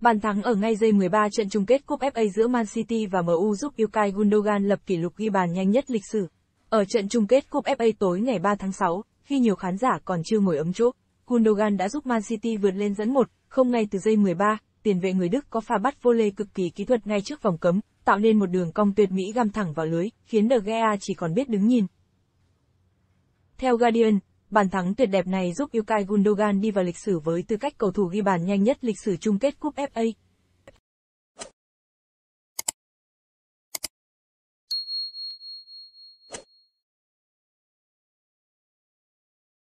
Bàn thắng ở ngay giây 13 trận chung kết Cúp FA giữa Man City và MU giúp Ilkay Gundogan lập kỷ lục ghi bàn nhanh nhất lịch sử. Ở trận chung kết Cúp FA tối ngày 3 tháng 6, khi nhiều khán giả còn chưa ngồi ấm chỗ, Gundogan đã giúp Man City vượt lên dẫn 1, không ngay từ giây 13, tiền vệ người Đức có pha bắt vô lê cực kỳ kỹ thuật ngay trước vòng cấm, tạo nên một đường cong tuyệt mỹ găm thẳng vào lưới, khiến De Gea chỉ còn biết đứng nhìn. Theo Guardian, bàn thắng tuyệt đẹp này giúp Ilkay Gundogan đi vào lịch sử với tư cách cầu thủ ghi bàn nhanh nhất lịch sử chung kết Cúp FA.